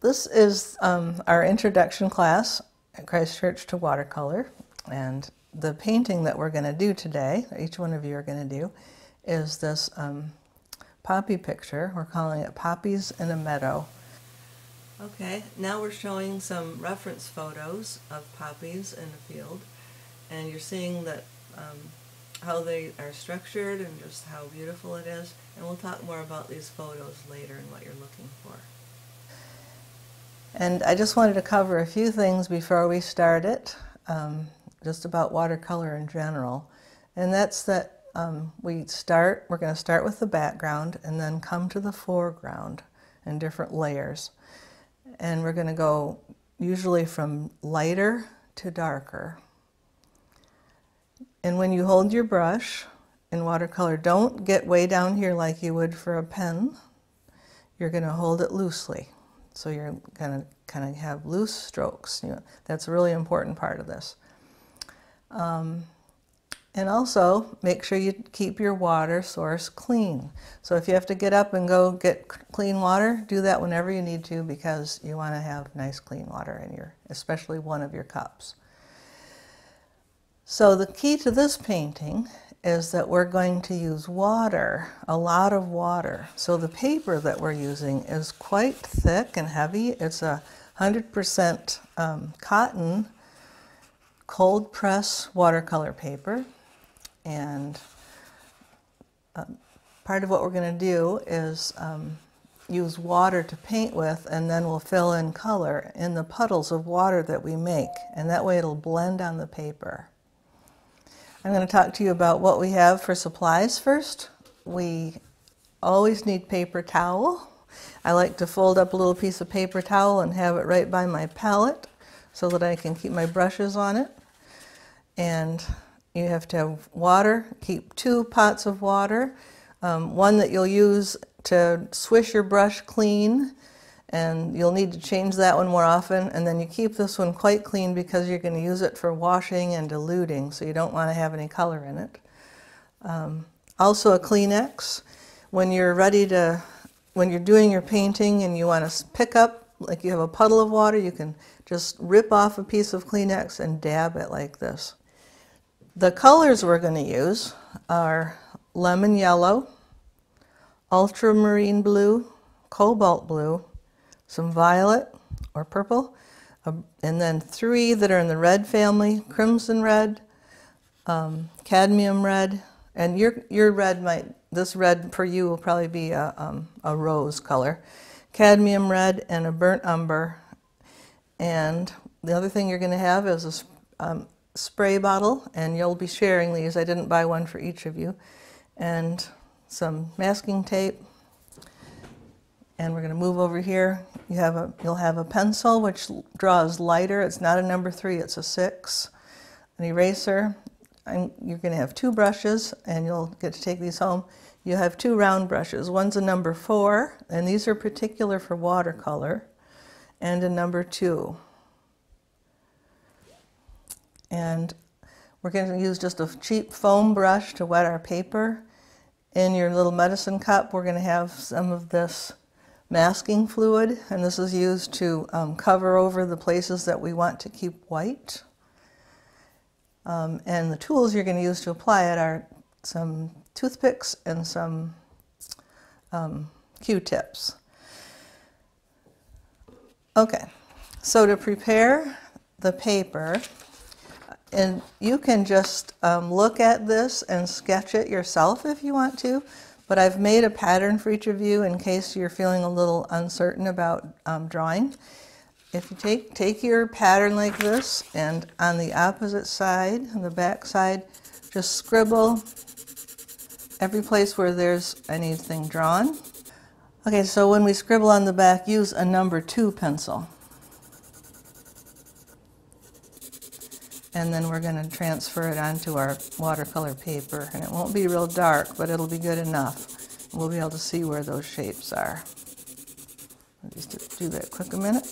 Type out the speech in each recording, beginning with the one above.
this is um, our introduction class at Christ Church to watercolor. And the painting that we're going to do today, each one of you are going to do, is this um, poppy picture. We're calling it Poppies in a Meadow. Okay, now we're showing some reference photos of poppies in a field. And you're seeing that um, how they are structured and just how beautiful it is. And we'll talk more about these photos later and what you're looking for. And I just wanted to cover a few things before we start it, um, just about watercolor in general. And that's that um, we start, we're going to start with the background and then come to the foreground in different layers. And we're going to go usually from lighter to darker. And when you hold your brush in watercolor, don't get way down here like you would for a pen. You're going to hold it loosely. So you're going to kind of have loose strokes. You know, that's a really important part of this. Um, and also, make sure you keep your water source clean. So if you have to get up and go get clean water, do that whenever you need to because you want to have nice clean water in your, especially one of your cups. So the key to this painting is that we're going to use water, a lot of water. So the paper that we're using is quite thick and heavy. It's a 100% um, cotton cold press watercolor paper. And um, part of what we're going to do is um, use water to paint with and then we'll fill in color in the puddles of water that we make. And that way it'll blend on the paper. I'm going to talk to you about what we have for supplies first. We always need paper towel. I like to fold up a little piece of paper towel and have it right by my palette so that I can keep my brushes on it. And you have to have water, keep two pots of water, um, one that you'll use to swish your brush clean and you'll need to change that one more often and then you keep this one quite clean because you're going to use it for washing and diluting so you don't want to have any color in it. Um, also a Kleenex. When you're ready to, when you're doing your painting and you want to pick up, like you have a puddle of water, you can just rip off a piece of Kleenex and dab it like this. The colors we're going to use are lemon yellow, ultramarine blue, cobalt blue, some violet or purple, uh, and then three that are in the red family, crimson red, um, cadmium red, and your, your red might, this red for you will probably be a, um, a rose color, cadmium red and a burnt umber. And the other thing you're going to have is a um, spray bottle, and you'll be sharing these. I didn't buy one for each of you. And some masking tape, and we're going to move over here. You have a, you'll have a pencil which draws lighter. It's not a number three, it's a six. An eraser. And you're going to have two brushes, and you'll get to take these home. You have two round brushes. One's a number four, and these are particular for watercolor, and a number two. And we're going to use just a cheap foam brush to wet our paper. In your little medicine cup, we're going to have some of this masking fluid, and this is used to um, cover over the places that we want to keep white. Um, and the tools you're going to use to apply it are some toothpicks and some um, Q-tips. Okay, so to prepare the paper, and you can just um, look at this and sketch it yourself if you want to, but I've made a pattern for each of you in case you're feeling a little uncertain about um, drawing. If you take, take your pattern like this and on the opposite side, on the back side, just scribble every place where there's anything drawn. Okay, so when we scribble on the back, use a number two pencil. And then we're going to transfer it onto our watercolor paper. And it won't be real dark, but it'll be good enough. We'll be able to see where those shapes are. I'll just do that quick a minute.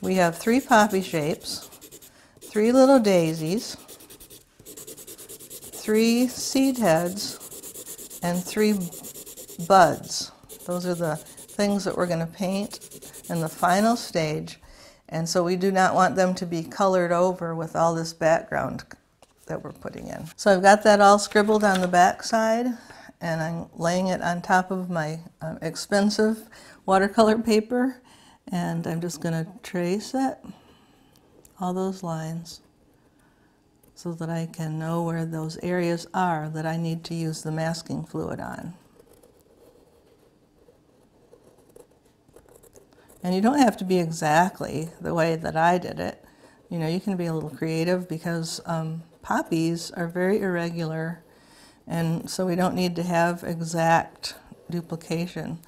We have three poppy shapes, three little daisies, three seed heads and three buds. Those are the things that we're going to paint in the final stage. And so we do not want them to be colored over with all this background that we're putting in. So I've got that all scribbled on the back side and I'm laying it on top of my uh, expensive watercolor paper and I'm just going to trace it, all those lines, so that I can know where those areas are that I need to use the masking fluid on. And you don't have to be exactly the way that I did it. You know, you can be a little creative because um, poppies are very irregular and so we don't need to have exact duplication.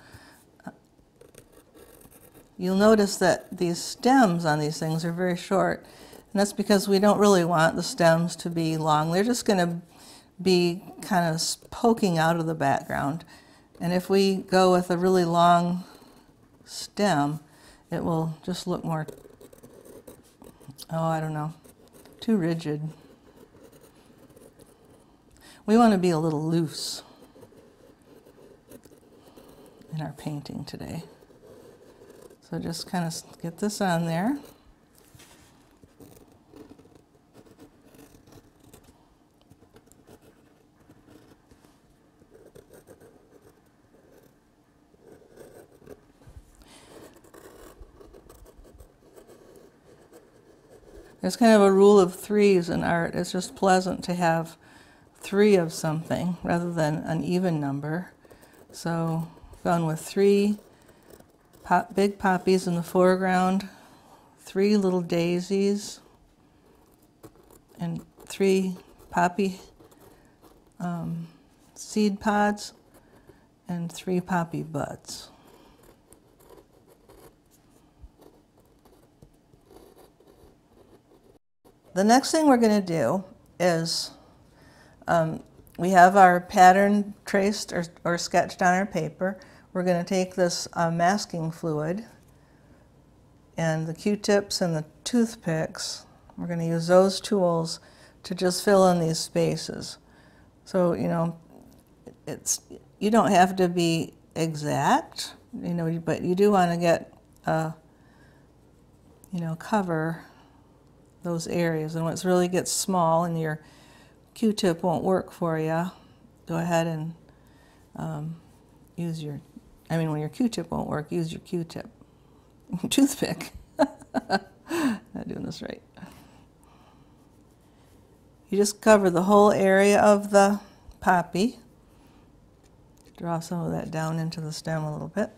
You'll notice that these stems on these things are very short and that's because we don't really want the stems to be long. They're just going to be kind of poking out of the background. And if we go with a really long stem, it will just look more, oh, I don't know, too rigid. We want to be a little loose in our painting today. So just kind of get this on there. There's kind of a rule of threes in art. It's just pleasant to have three of something rather than an even number. So gone with three pop, big poppies in the foreground, three little daisies, and three poppy um, seed pods, and three poppy buds. The next thing we're going to do is um, we have our pattern traced or, or, sketched on our paper. We're going to take this uh, masking fluid and the Q-tips and the toothpicks. We're going to use those tools to just fill in these spaces. So, you know, it's you don't have to be exact, you know, but you do want to get, a, you know, cover those areas. And when it really gets small and your Q-tip won't work for you, go ahead and um, use your, I mean, when your Q-tip won't work, use your Q-tip. Toothpick. Not doing this right. You just cover the whole area of the poppy. Draw some of that down into the stem a little bit.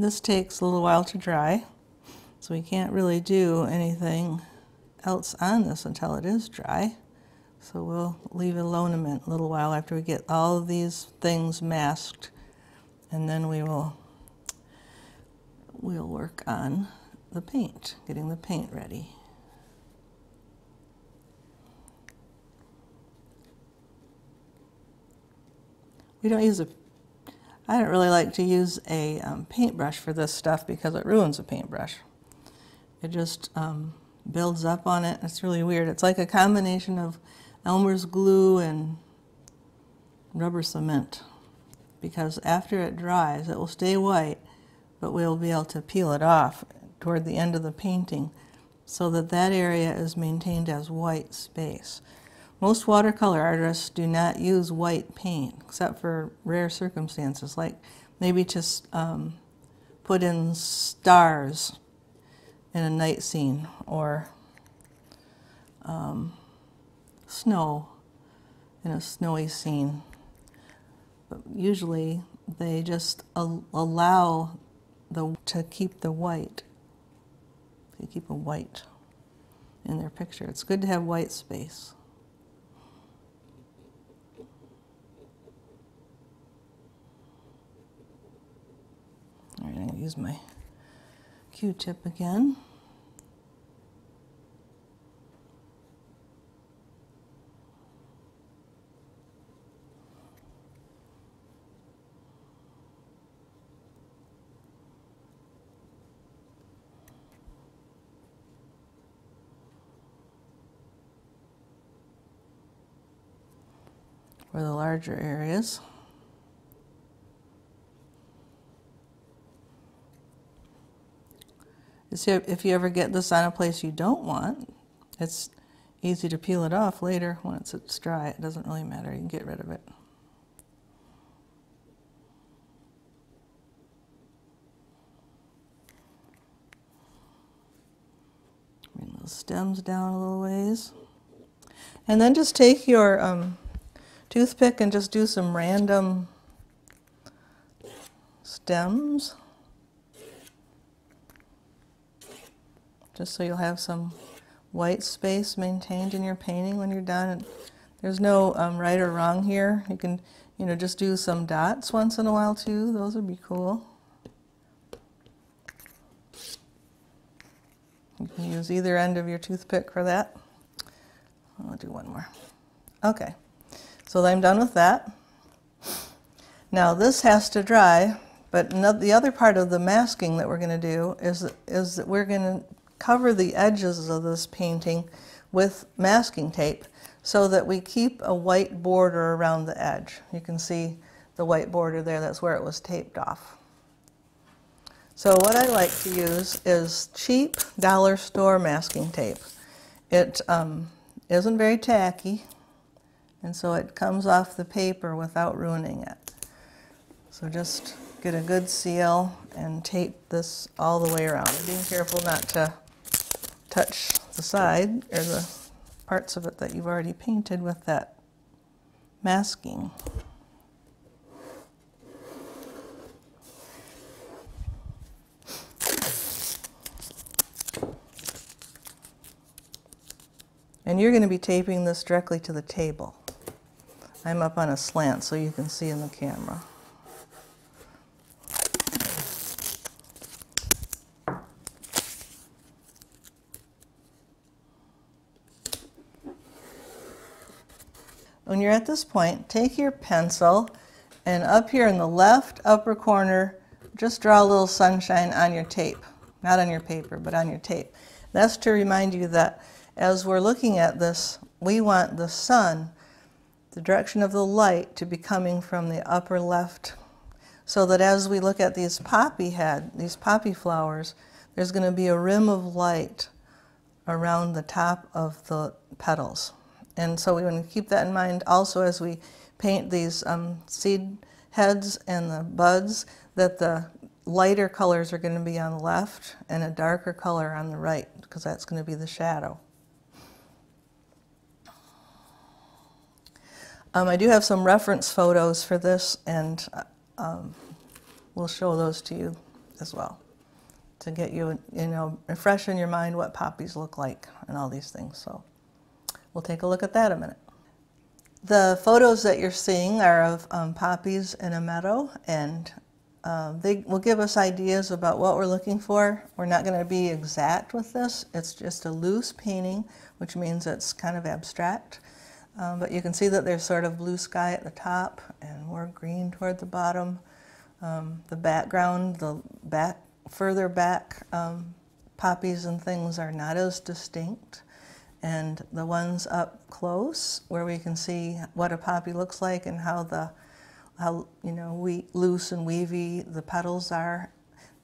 This takes a little while to dry, so we can't really do anything else on this until it is dry. So we'll leave it alone a little while after we get all of these things masked, and then we will we'll work on the paint, getting the paint ready. We don't use a I don't really like to use a um, paintbrush for this stuff because it ruins a paintbrush. It just um, builds up on it. It's really weird. It's like a combination of Elmer's glue and rubber cement because after it dries it will stay white but we'll be able to peel it off toward the end of the painting so that that area is maintained as white space. Most watercolor artists do not use white paint, except for rare circumstances, like maybe just um, put in stars in a night scene or um, snow in a snowy scene. But usually they just al- allow the to keep the white. They keep a white in their picture. It's good to have white space. All right, I'm going to use my Q-tip again. for the larger areas. If you ever get this on a place you don't want, it's easy to peel it off later it's, it's dry. It doesn't really matter. You can get rid of it. Bring those stems down a little ways. And then just take your um, toothpick and just do some random stems. Just so you'll have some white space maintained in your painting when you're done. There's no um, right or wrong here. You can, you know, just do some dots once in a while too. Those would be cool. You can use either end of your toothpick for that. I'll do one more. Okay, so I'm done with that. Now this has to dry, but the other part of the masking that we're going to do is, is that we're going to cover the edges of this painting with masking tape so that we keep a white border around the edge. You can see the white border there, that's where it was taped off. So what I like to use is cheap dollar store masking tape. It um, isn't very tacky, and so it comes off the paper without ruining it. So just get a good seal and tape this all the way around. Being careful not to touch the side or the parts of it that you've already painted with that masking. And you're going to be taping this directly to the table. I'm up on a slant so you can see in the camera. When you're at this point, take your pencil and up here in the left upper corner, just draw a little sunshine on your tape. Not on your paper, but on your tape. That's to remind you that as we're looking at this, we want the sun, the direction of the light, to be coming from the upper left. So that as we look at these poppy head, these poppy flowers, there's going to be a rim of light around the top of the petals. And so we want to keep that in mind also as we paint these um, seed heads and the buds, that the lighter colors are going to be on the left and a darker color on the right, because that's going to be the shadow. Um, I do have some reference photos for this, and uh, um, we'll show those to you as well to get you, you know, fresh in your mind what poppies look like and all these things. So we'll take a look at that a minute. The photos that you're seeing are of um, poppies in a meadow, and um, they will give us ideas about what we're looking for. We're not going to be exact with this. It's just a loose painting, which means it's kind of abstract. Um, but you can see that there's sort of blue sky at the top and more green toward the bottom. Um, the background, the back, further back um, poppies and things are not as distinct. And the ones up close, where we can see what a poppy looks like and how the how you know we loose and weavy the petals are.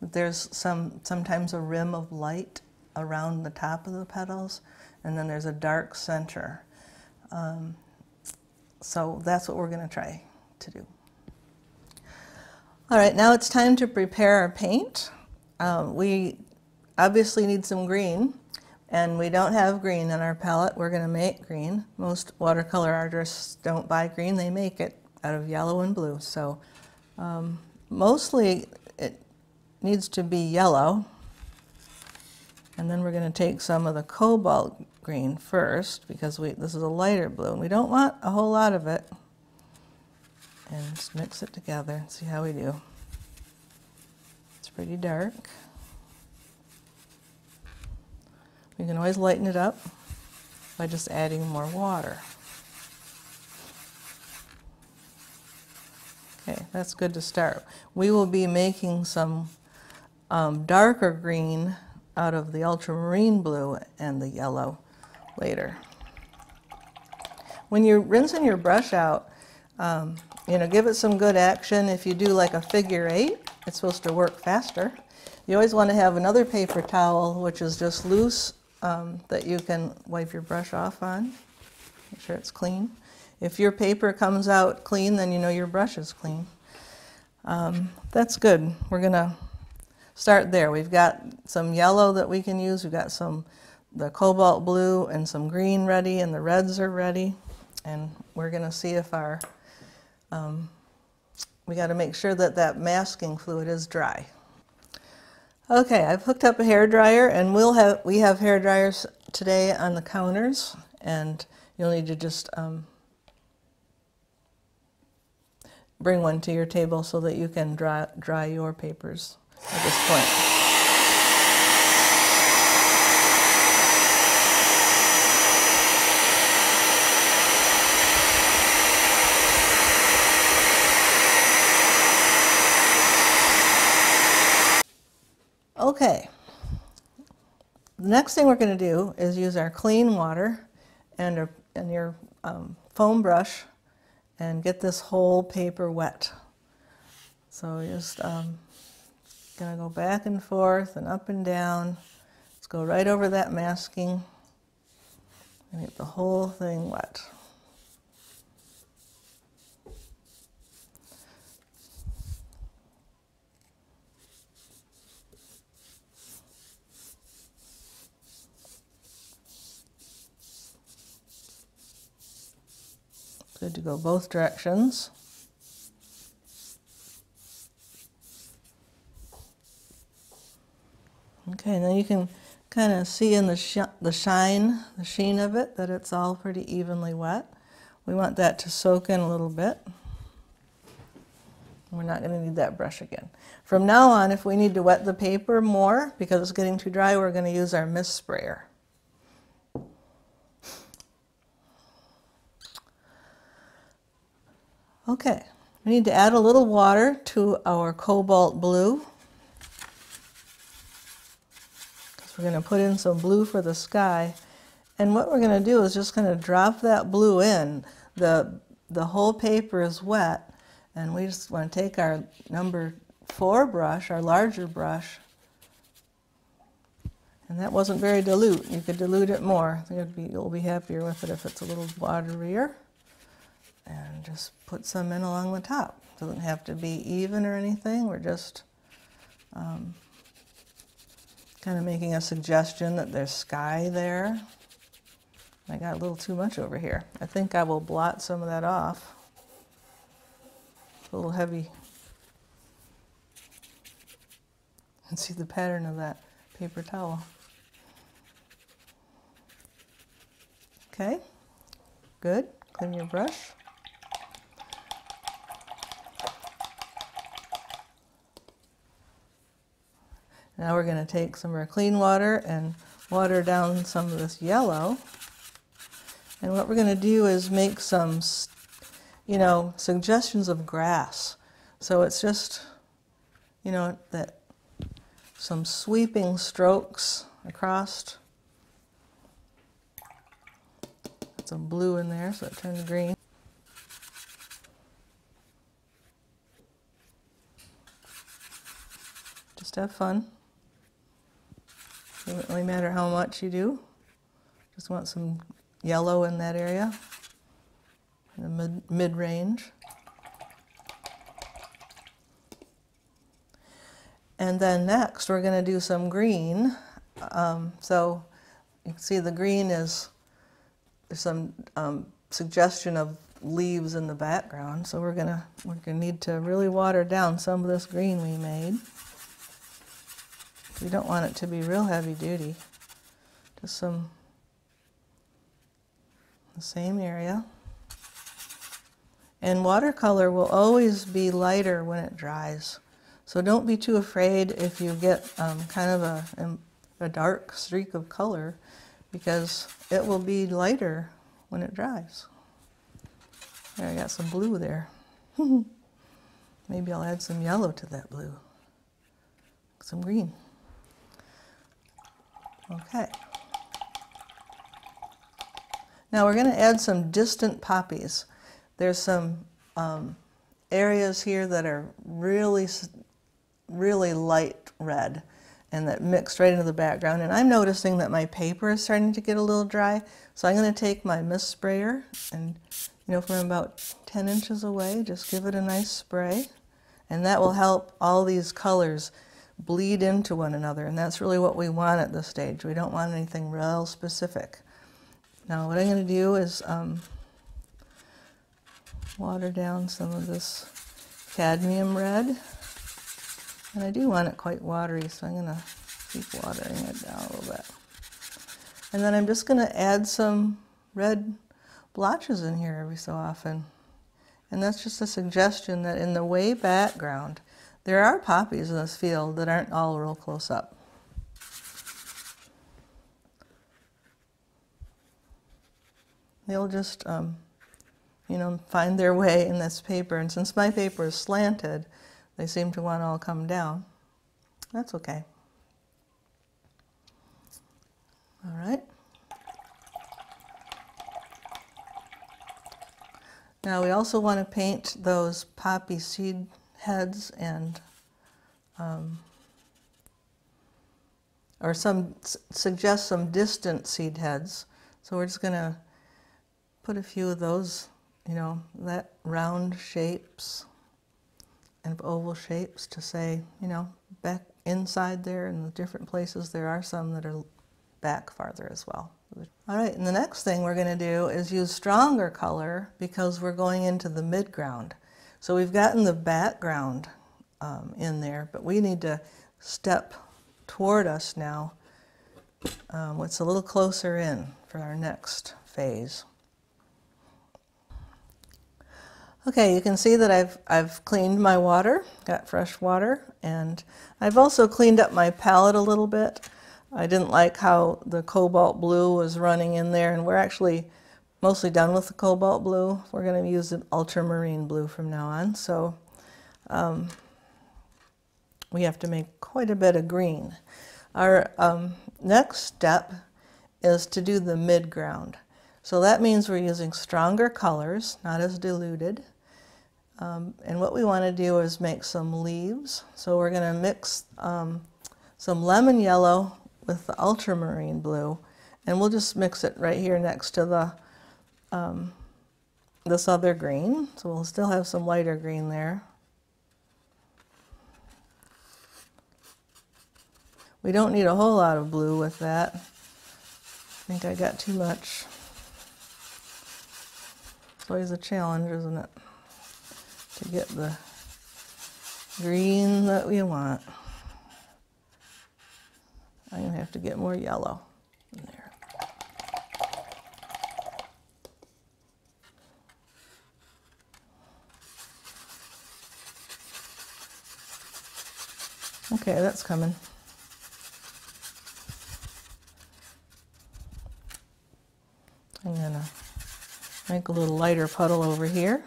There's some sometimes a rim of light around the top of the petals, and then there's a dark center. Um, so that's what we're going to try to do. All right, now it's time to prepare our paint. Um, we obviously need some green, and we don't have green in our palette. We're going to make green. Most watercolor artists don't buy green, they make it out of yellow and blue. So Um, mostly it needs to be yellow. And then we're going to take some of the cobalt green first because we, this is a lighter blue and we don't want a whole lot of it. And just mix it together and see how we do. It's pretty dark. We can always lighten it up by just adding more water. Okay, that's good to start. We will be making some um, darker green out of the ultramarine blue and the yellow later. When you're rinsing your brush out, um, you know, give it some good action. If you do like a figure eight, it's supposed to work faster. You always want to have another paper towel, which is just loose, um, that you can wipe your brush off on. Make sure it's clean. If your paper comes out clean, then you know your brush is clean. Um, that's good. We're going to start there. We've got some yellow that we can use. We've got some the cobalt blue and some green ready, and the reds are ready. And we're going to see if our, um, we got to make sure that that masking fluid is dry. Okay, I've hooked up a hair dryer, and we'll have we have hair dryers today on the counters, and you'll need to just um, bring one to your table so that you can dry, dry your papers at this point. Okay, the next thing we're going to do is use our clean water and, our, and your um, foam brush and get this whole paper wet. So just um, gonna go back and forth and up and down. Let's go right over that masking and get the whole thing wet. Good to go both directions. Okay, now you can kind of see in the, sh the shine, the sheen of it, that it's all pretty evenly wet. We want that to soak in a little bit. We're not going to need that brush again. From now on, if we need to wet the paper more because it's getting too dry, we're going to use our mist sprayer. Okay, we need to add a little water to our cobalt blue. Because we're going to put in some blue for the sky. And what we're going to do is just going to drop that blue in. The, the whole paper is wet, and we just want to take our number four brush, our larger brush, and that wasn't very dilute. You could dilute it more. Be, you'll be happier with it if it's a little waterier and just put some in along the top. Doesn't have to be even or anything. We're just um, kind of making a suggestion that there's sky there. I got a little too much over here. I think I will blot some of that off. It's a little heavy. And see the pattern of that paper towel. Okay, good. Clean your brush. Now we're going to take some of our clean water and water down some of this yellow. And what we're going to do is make some, you know, suggestions of grass. So it's just, you know, that some sweeping strokes across. some blue in there so it turns green. Just have fun. Doesn't really matter how much you do. Just want some yellow in that area, in the mid, mid range. And then next we're going to do some green. Um, so you can see the green is there's some um, suggestion of leaves in the background. So we're gonna we're gonna need to really water down some of this green we made. We don't want it to be real heavy duty. Just some the same area. And watercolor will always be lighter when it dries. So don't be too afraid if you get um, kind of a, a dark streak of color because it will be lighter when it dries. There, I got some blue there. Maybe I'll add some yellow to that blue. Some green. Okay. Now we're going to add some distant poppies. There's some um, areas here that are really, really light red and that mixed right into the background. And I'm noticing that my paper is starting to get a little dry. So I'm going to take my mist sprayer and, you know, from about 10 inches away, just give it a nice spray. And that will help all these colors bleed into one another. And that's really what we want at this stage. We don't want anything real specific. Now what I'm going to do is um, water down some of this cadmium red. And I do want it quite watery, so I'm going to keep watering it down a little bit. And then I'm just going to add some red blotches in here every so often. And that's just a suggestion that in the way background, there are poppies in this field that aren't all real close up. They'll just, um, you know, find their way in this paper. And since my paper is slanted, they seem to want to all come down. That's okay. All right. Now we also want to paint those poppy seed heads and um, or some suggest some distant seed heads. So we're just going to put a few of those, you know, that round shapes and oval shapes to say, you know, back inside there in the different places, there are some that are back farther as well. All right, and the next thing we're going to do is use stronger color because we're going into the midground. So we've gotten the background um, in there, but we need to step toward us now um, what's a little closer in for our next phase. Okay, you can see that I've, I've cleaned my water, got fresh water, and I've also cleaned up my palette a little bit. I didn't like how the cobalt blue was running in there, and we're actually mostly done with the cobalt blue. We're going to use the ultramarine blue from now on, so um, we have to make quite a bit of green. Our um, next step is to do the midground. So that means we're using stronger colors, not as diluted. Um, and what we want to do is make some leaves. So we're going to mix um, some lemon yellow with the ultramarine blue. And we'll just mix it right here next to the um, this other green. So we'll still have some lighter green there. We don't need a whole lot of blue with that. I think I got too much. It's always a challenge, isn't it? to get the green that we want. I'm going to have to get more yellow Okay, that's coming. I'm to make a little lighter puddle over here.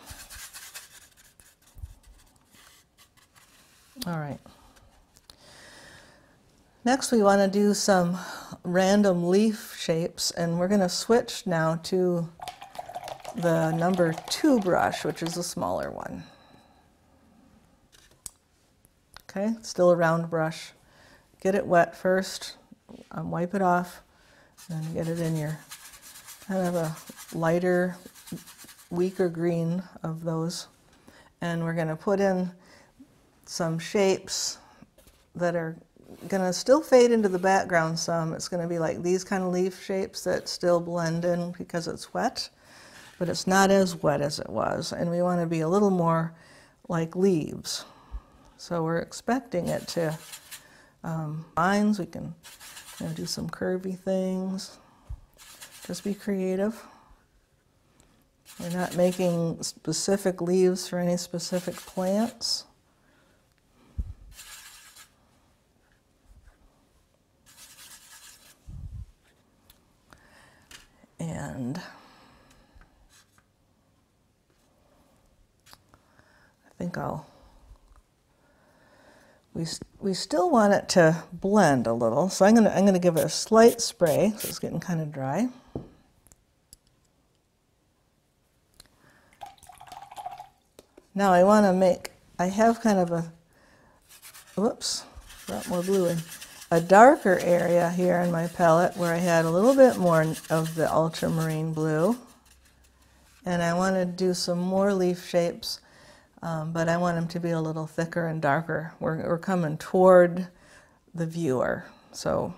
All right. Next we want to do some random leaf shapes and we're going to switch now to the number two brush, which is a smaller one. Okay, still a round brush. Get it wet first, um, wipe it off, and get it in your kind of a lighter, weaker green of those. And we're going to put in some shapes that are going to still fade into the background some. It's going to be like these kind of leaf shapes that still blend in because it's wet. but it's not as wet as it was. And we want to be a little more like leaves. So we're expecting it to um, lines. We can you know, do some curvy things. Just be creative. We're not making specific leaves for any specific plants. And I think I'll, we, we still want it to blend a little. So I'm gonna, I'm gonna give it a slight spray, so it's getting kind of dry. Now I want to make, I have kind of a, whoops, brought more blue in a darker area here in my palette where I had a little bit more of the ultramarine blue. And I want to do some more leaf shapes, um, but I want them to be a little thicker and darker. We're, we're coming toward the viewer. So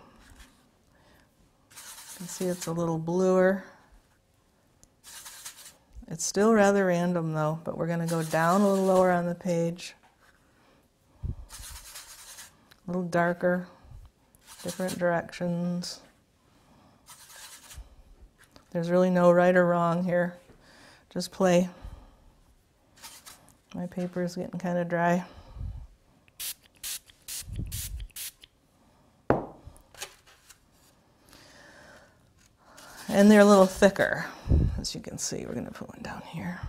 you can see it's a little bluer. It's still rather random though, but we're going to go down a little lower on the page. A little darker different directions. There's really no right or wrong here. Just play. My paper is getting kind of dry. And they're a little thicker, as you can see. We're going to put one down here.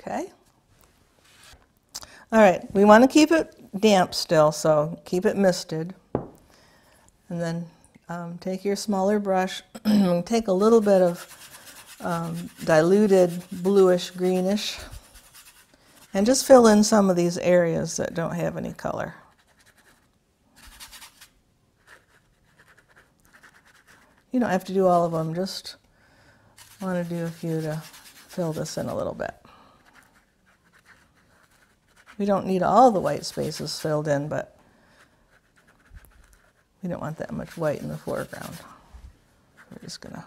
Okay. All right, we want to keep it damp still, so keep it misted. And then um, take your smaller brush take a little bit of um, diluted bluish greenish and just fill in some of these areas that don't have any color. You don't have to do all of them, just want to do a few to fill this in a little bit. We don't need all the white spaces filled in, but we don't want that much white in the foreground. We're just to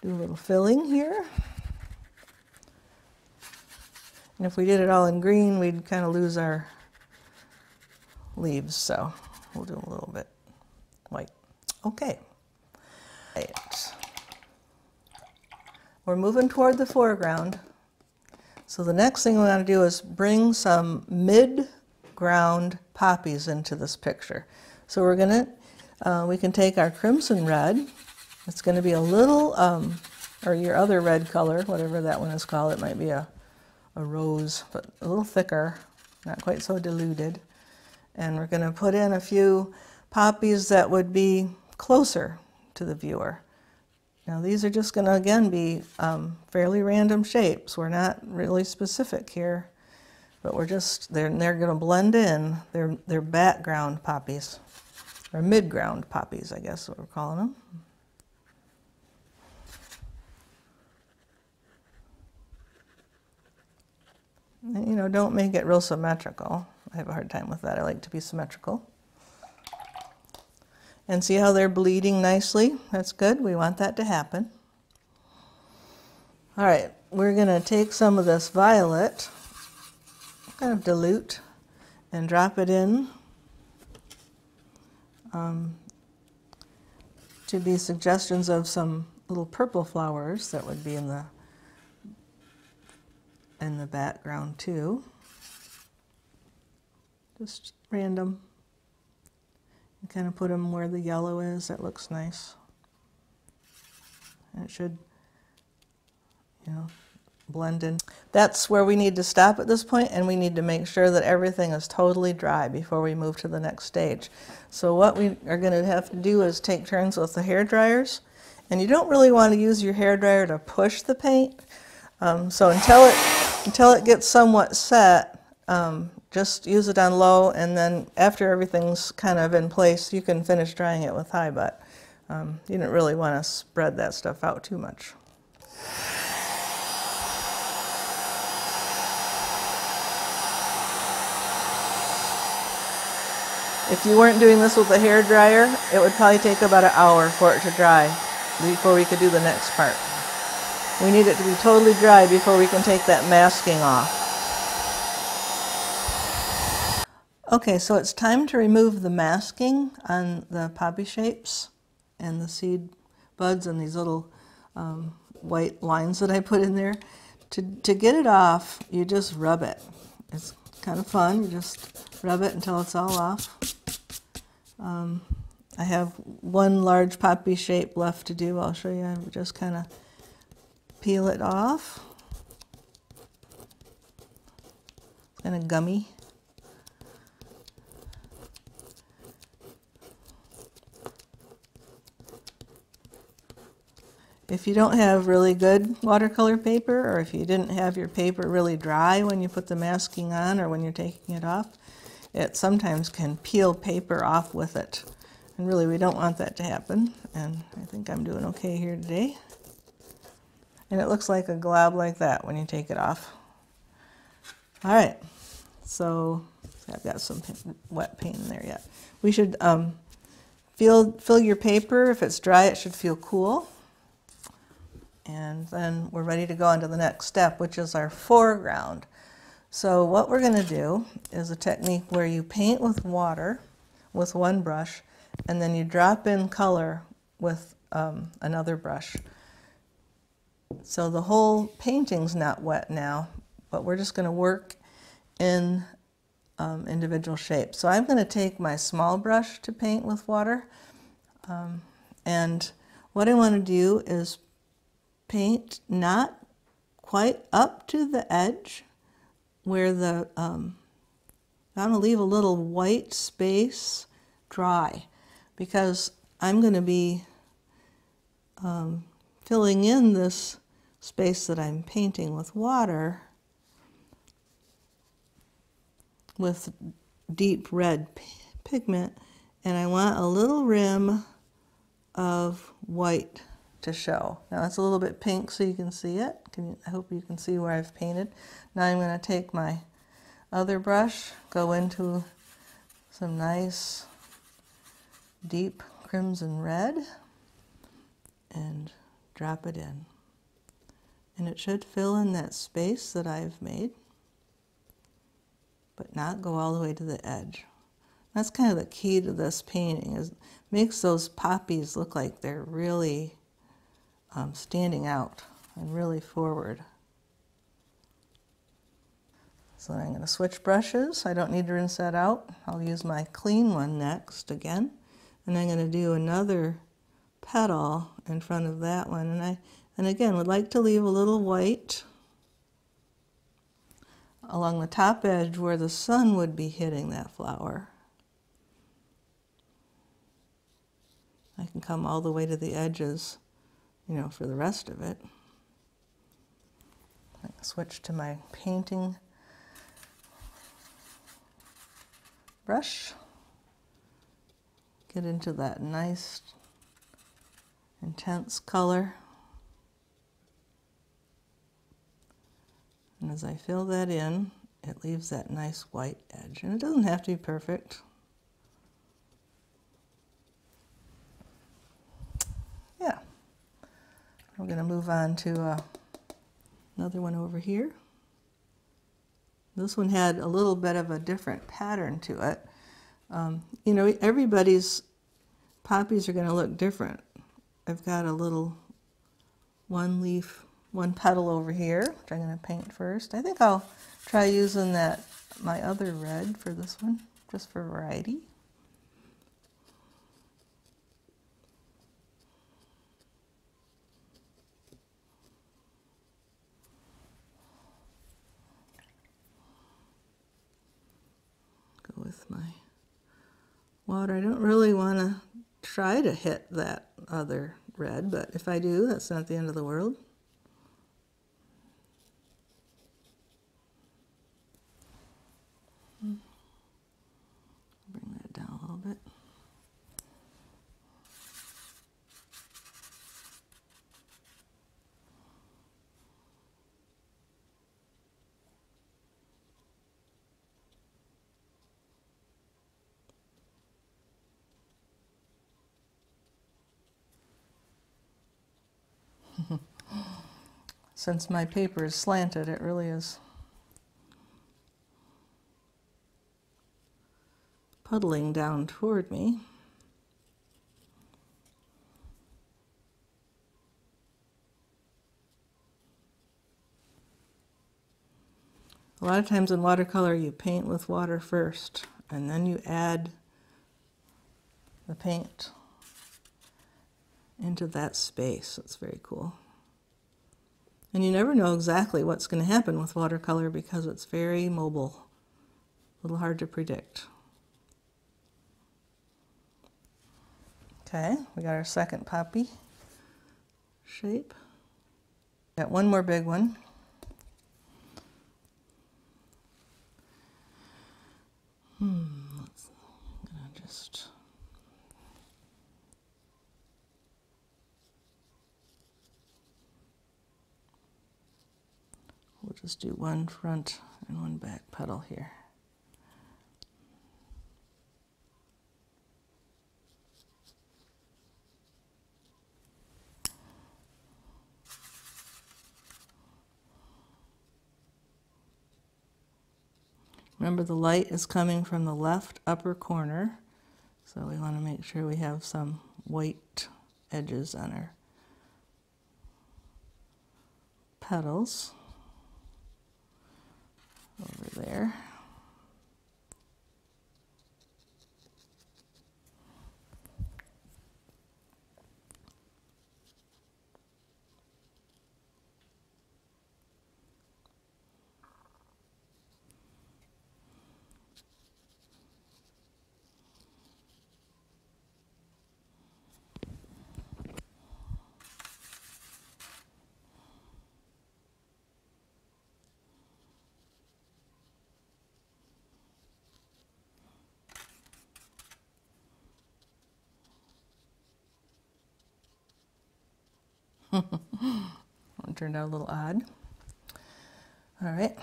do a little filling here. And if we did it all in green, we'd kind of lose our leaves, so we'll do a little bit white. Okay. Right. We're moving toward the foreground. So the next thing we want to do is bring some mid-ground poppies into this picture. So we're going to, uh, we can take our crimson red. It's going to be a little, um, or your other red color, whatever that one is called. It might be a, a rose, but a little thicker, not quite so diluted. And we're going to put in a few poppies that would be closer to the viewer. Now these are just going to again be um, fairly random shapes. We're not really specific here, but we're just, they're, they're going to blend in. They're, they're background poppies, or midground poppies, I guess what we're calling them. And, you know, don't make it real symmetrical. I have a hard time with that. I like to be symmetrical. And see how they're bleeding nicely? That's good. We want that to happen. All right, we're going to take some of this violet, kind of dilute, and drop it in um, to be suggestions of some little purple flowers that would be in the in the background too. Just random. Kind of put them where the yellow is. That looks nice. And it should, you know, blend in. That's where we need to stop at this point and we need to make sure that everything is totally dry before we move to the next stage. So what we are going to have to do is take turns with the hair dryers and you don't really want to use your hair dryer to push the paint. Um, so until it, until it gets somewhat set, um, just use it on low, and then after everything's kind of in place, you can finish drying it with high But Um, you don't really want to spread that stuff out too much. If you weren't doing this with a hair dryer, it would probably take about an hour for it to dry before we could do the next part. We need it to be totally dry before we can take that masking off. Okay, so it's time to remove the masking on the poppy shapes and the seed buds and these little um, white lines that I put in there. To, to get it off, you just rub it. It's kind of fun. You just rub it until it's all off. Um, I have one large poppy shape left to do. I'll show you. I just kind of peel it off. Kind of gummy. If you don't have really good watercolor paper, or if you didn't have your paper really dry when you put the masking on or when you're taking it off, it sometimes can peel paper off with it. And really we don't want that to happen. And I think I'm doing okay here today. And it looks like a glob like that when you take it off. All right, so I've got some wet paint in there yet. We should um, fill, fill your paper. If it's dry, it should feel cool. And then we're ready to go on to the next step, which is our foreground. So what we're going to do is a technique where you paint with water with one brush, and then you drop in color with um, another brush. So the whole painting's not wet now, but we're just going to work in um, individual shapes. So I'm going to take my small brush to paint with water, um, and what I want to do is paint not quite up to the edge where the, um, I'm going to leave a little white space dry because I'm going to be um, filling in this space that I'm painting with water with deep red pigment and I want a little rim of white to show. Now it's a little bit pink so you can see it. Can you, I hope you can see where I've painted. Now I'm going to take my other brush, go into some nice deep crimson red and drop it in. And it should fill in that space that I've made, but not go all the way to the edge. That's kind of the key to this painting, is makes those poppies look like they're really um, standing out and really forward. So I'm going to switch brushes. I don't need to rinse that out. I'll use my clean one next again. And I'm going to do another petal in front of that one. And I, and again, would like to leave a little white along the top edge where the sun would be hitting that flower. I can come all the way to the edges you know, for the rest of it. Switch to my painting brush. Get into that nice intense color. And as I fill that in, it leaves that nice white edge. And it doesn't have to be perfect. We're going to move on to uh, another one over here. This one had a little bit of a different pattern to it. Um, you know, everybody's poppies are going to look different. I've got a little one leaf, one petal over here, which I'm going to paint first. I think I'll try using that, my other red for this one, just for variety. with my water. I don't really want to try to hit that other red, but if I do, that's not the end of the world. Bring that down a little bit. Since my paper is slanted, it really is puddling down toward me. A lot of times in watercolor, you paint with water first, and then you add the paint into that space. It's very cool. And you never know exactly what's going to happen with watercolor because it's very mobile, a little hard to predict. Okay, we got our second poppy shape. Got one more big one. Hmm, I'm gonna just Just do one front and one back petal here. Remember the light is coming from the left upper corner, so we want to make sure we have some white edges on our petals there. it turned out a little odd. All right.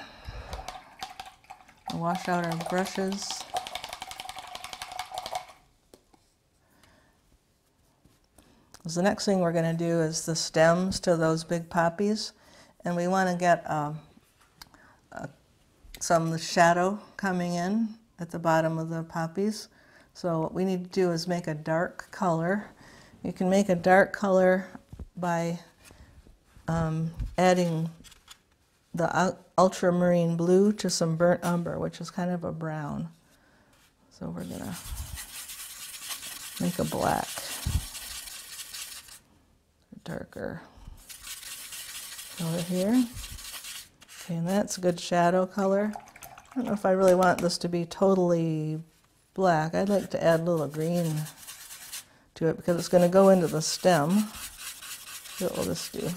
I'll wash out our brushes. So the next thing we're going to do is the stems to those big poppies. And we want to get um, uh, some shadow coming in at the bottom of the poppies. So what we need to do is make a dark color. You can make a dark color by um, adding the ultramarine blue to some burnt umber, which is kind of a brown. So we're going to make a black, darker color here. Okay, and that's a good shadow color. I don't know if I really want this to be totally black. I'd like to add a little green to it because it's going to go into the stem. What we'll just do.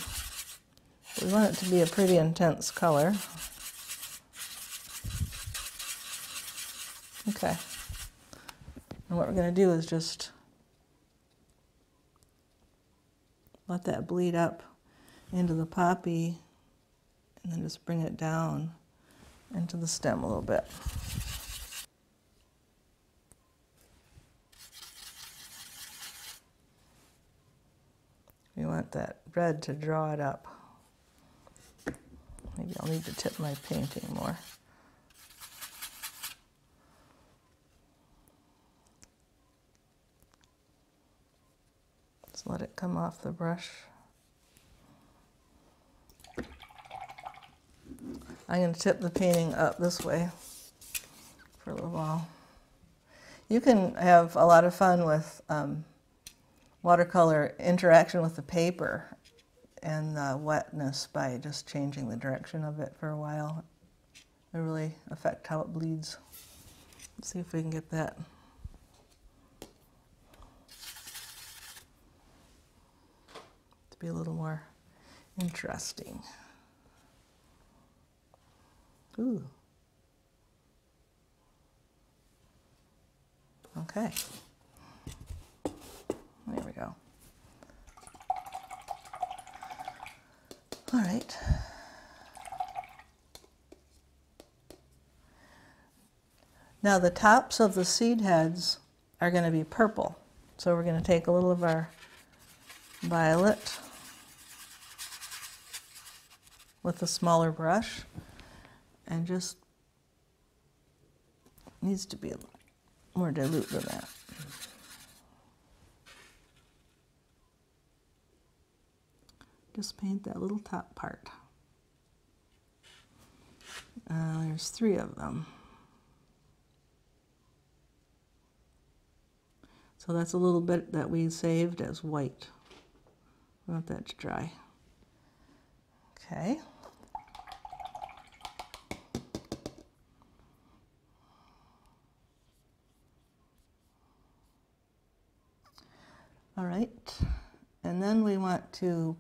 We want it to be a pretty intense color. Okay. And what we're going to do is just let that bleed up into the poppy and then just bring it down into the stem a little bit. We want that red to draw it up. Maybe I'll need to tip my painting more. Just let it come off the brush. I'm going to tip the painting up this way for a little while. You can have a lot of fun with um, watercolor interaction with the paper and the wetness by just changing the direction of it for a while. It really affect how it bleeds. Let's see if we can get that. To be a little more interesting. Ooh. Okay. There we go. All right. Now the tops of the seed heads are going to be purple. So we're going to take a little of our violet with a smaller brush and just needs to be more dilute than that. Just paint that little top part. Uh, there's three of them. So that's a little bit that we saved as white. We want that to dry. Okay. All right, and then we want to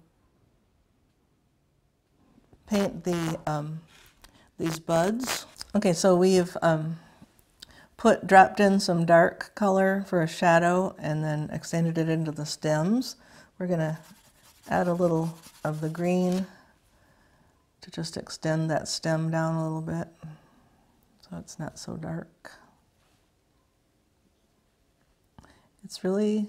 paint the um, these buds. Okay, so we've um, put dropped in some dark color for a shadow and then extended it into the stems. We're going to add a little of the green to just extend that stem down a little bit so it's not so dark. It's really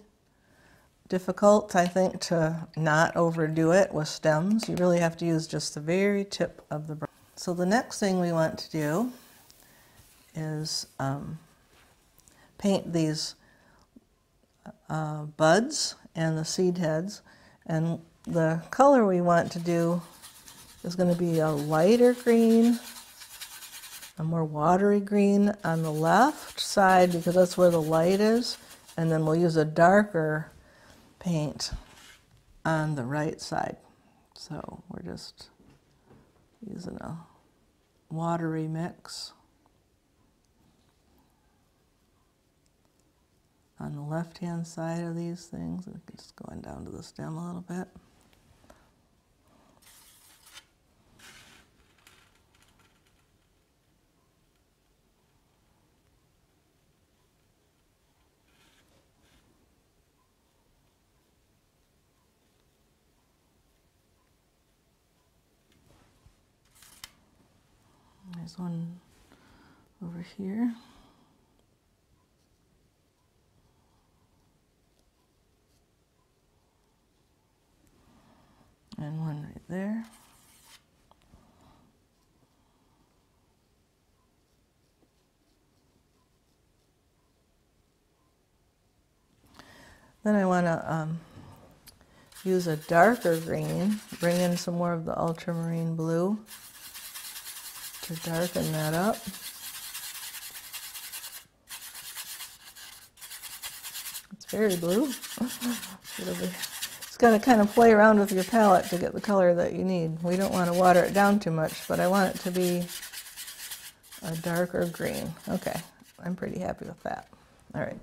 difficult, I think, to not overdo it with stems. You really have to use just the very tip of the brush. So the next thing we want to do is um, paint these uh, buds and the seed heads. And the color we want to do is going to be a lighter green, a more watery green on the left side because that's where the light is. And then we'll use a darker paint on the right side. So we're just using a watery mix. On the left hand side of these things, and just going down to the stem a little bit. There's one over here. And one right there. Then I want to um, use a darker green, bring in some more of the ultramarine blue to darken that up. It's very blue. it's got to kind of play around with your palette to get the color that you need. We don't want to water it down too much, but I want it to be a darker green. Okay, I'm pretty happy with that. All right,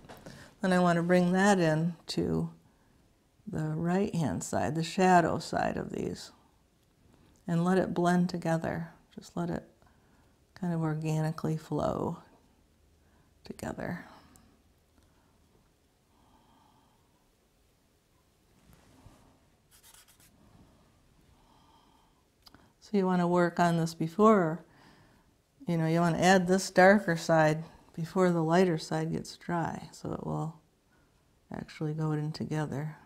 then I want to bring that in to the right hand side, the shadow side of these, and let it blend together. Just let it kind of organically flow together. So you want to work on this before, you know, you want to add this darker side before the lighter side gets dry so it will actually go in together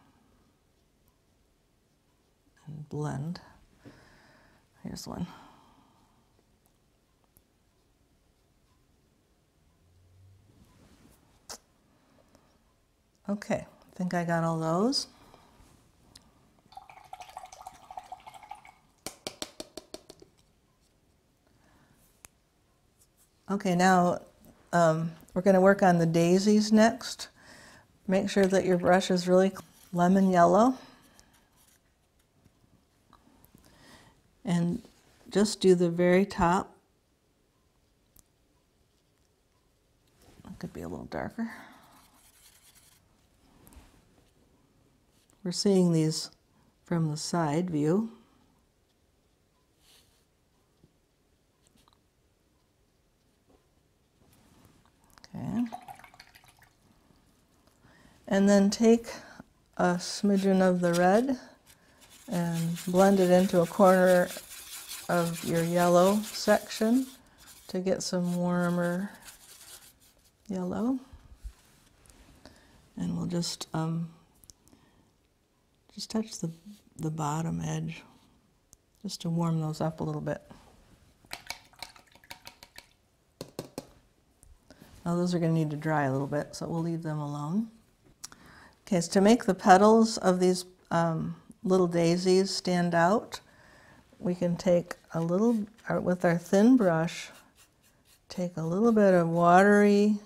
and blend. Here's one. Okay, I think I got all those. Okay, now um, we're going to work on the daisies next. Make sure that your brush is really lemon yellow. And just do the very top. It could be a little darker. We're seeing these from the side view. Okay. And then take a smidgen of the red and blend it into a corner of your yellow section to get some warmer yellow. And we'll just um, just touch the, the bottom edge just to warm those up a little bit. Now those are going to need to dry a little bit, so we'll leave them alone. Okay, so to make the petals of these um, little daisies stand out, we can take a little, with our thin brush, take a little bit of watery,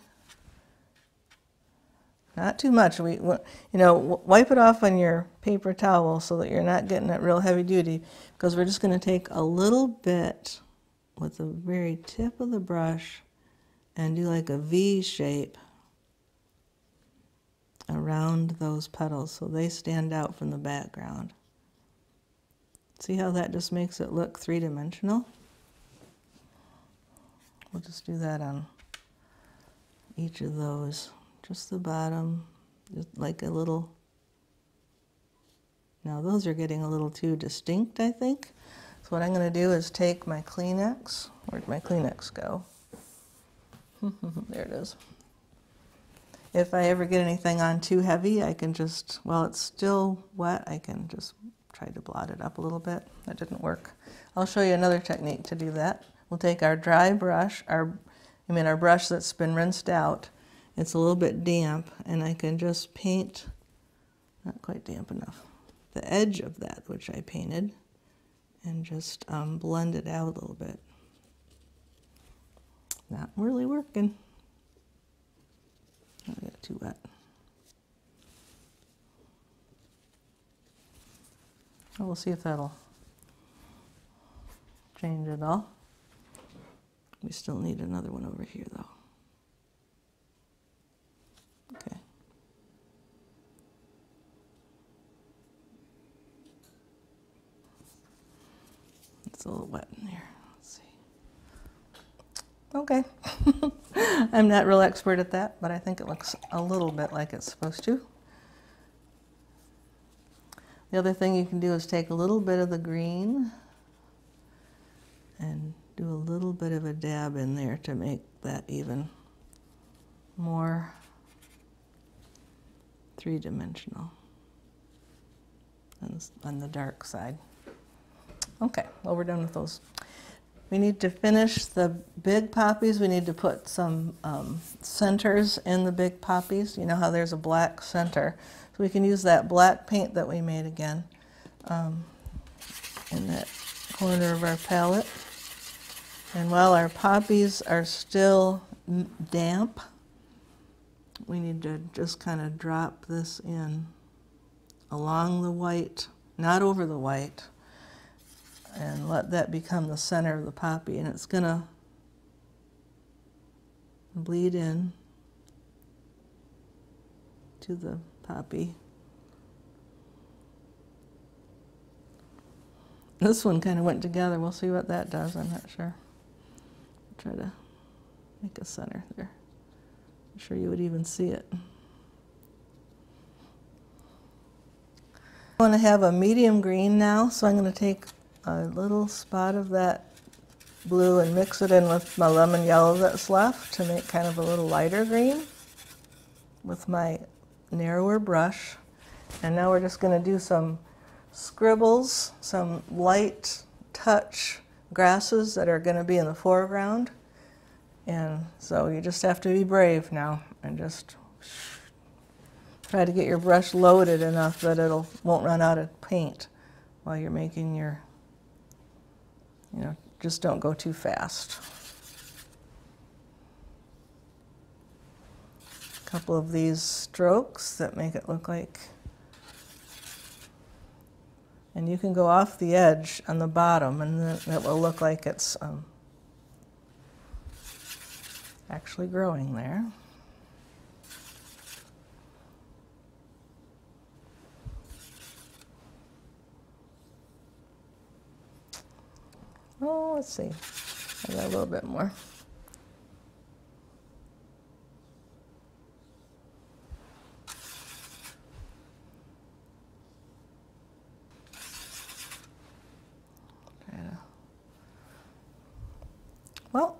not too much. We, you know, wipe it off on your paper towel so that you're not getting it real heavy duty because we're just going to take a little bit with the very tip of the brush and do like a V shape around those petals so they stand out from the background. See how that just makes it look three-dimensional? We'll just do that on each of those. Just the bottom, just like a little. Now those are getting a little too distinct, I think. So what I'm going to do is take my Kleenex. Where'd my Kleenex go? there it is. If I ever get anything on too heavy, I can just, while it's still wet, I can just try to blot it up a little bit. That didn't work. I'll show you another technique to do that. We'll take our dry brush, our, I mean our brush that's been rinsed out. It's a little bit damp, and I can just paint, not quite damp enough, the edge of that which I painted, and just um, blend it out a little bit. Not really working. I got too wet. Oh, we'll see if that'll change at all. We still need another one over here though. It's a little wet in there. Let's see. Okay. I'm not real expert at that, but I think it looks a little bit like it's supposed to. The other thing you can do is take a little bit of the green and do a little bit of a dab in there to make that even more three-dimensional on the dark side. Okay, well we're done with those. We need to finish the big poppies. We need to put some um, centers in the big poppies. You know how there's a black center. So we can use that black paint that we made again um, in that corner of our palette. And while our poppies are still damp, we need to just kind of drop this in along the white, not over the white, and let that become the center of the poppy. And it's going to bleed in to the poppy. This one kind of went together. We'll see what that does. I'm not sure. I'll Try to make a center there. I'm sure you would even see it. I want to have a medium green now, so I'm going to take a little spot of that blue and mix it in with my lemon yellow that's left to make kind of a little lighter green with my narrower brush. And now we're just going to do some scribbles, some light touch grasses that are going to be in the foreground. And so you just have to be brave now and just try to get your brush loaded enough that it won't run out of paint while you're making your you know, just don't go too fast. A couple of these strokes that make it look like, and you can go off the edge on the bottom and it will look like it's um, actually growing there. Oh, let's see. I got a little bit more. Well,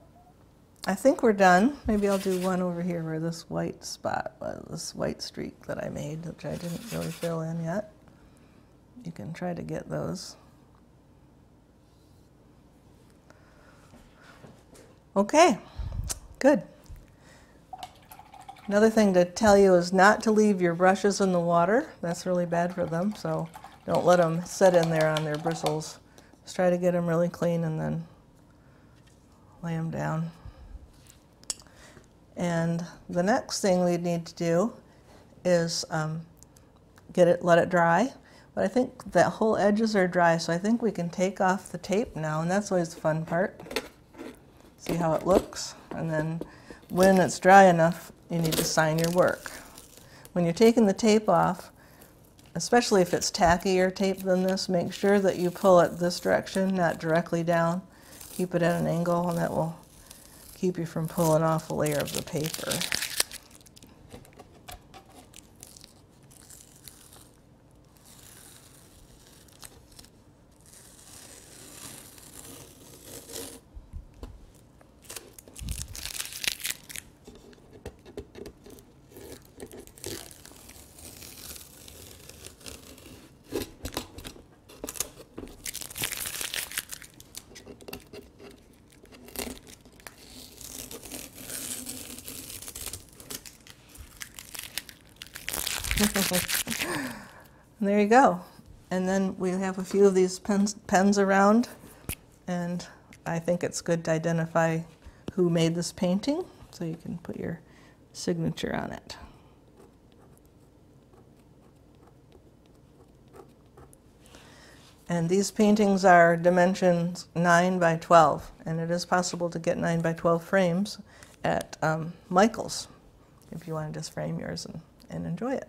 I think we're done. Maybe I'll do one over here where this white spot was, this white streak that I made, which I didn't really fill in yet. You can try to get those. Okay, good. Another thing to tell you is not to leave your brushes in the water. That's really bad for them, so don't let them sit in there on their bristles. Just try to get them really clean and then lay them down. And the next thing we need to do is um, get it, let it dry. But I think that whole edges are dry, so I think we can take off the tape now, and that's always the fun part. See how it looks? And then when it's dry enough, you need to sign your work. When you're taking the tape off, especially if it's tackier tape than this, make sure that you pull it this direction, not directly down. Keep it at an angle, and that will keep you from pulling off a layer of the paper. And there you go. And then we have a few of these pens, pens around, and I think it's good to identify who made this painting, so you can put your signature on it. And these paintings are dimensions 9 by 12, and it is possible to get 9 by 12 frames at um, Michael's if you want to just frame yours and, and enjoy it.